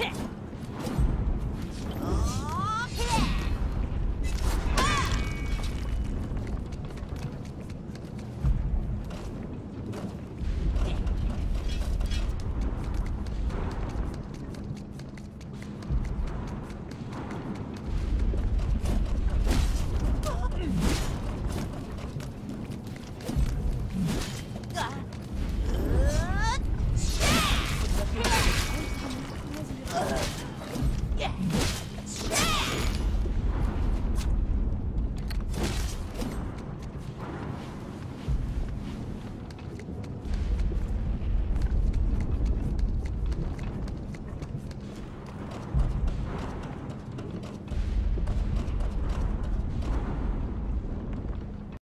切